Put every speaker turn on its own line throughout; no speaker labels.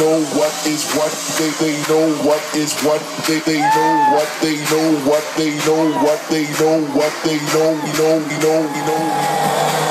know what is what. They they know what is what. They they know what. They know what. They know what. They know what. They know. We know. We know. We know.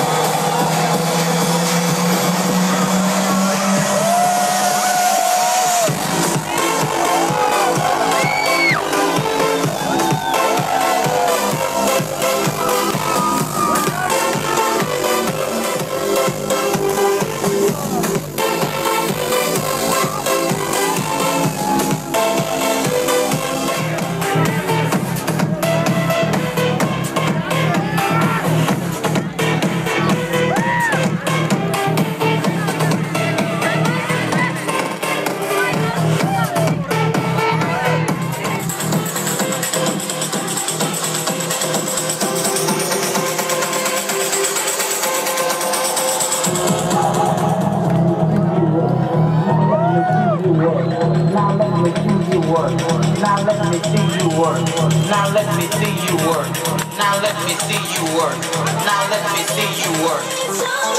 Work. Now let me see you work. Now let me see you work. Now let me see you work. Now let me see you work.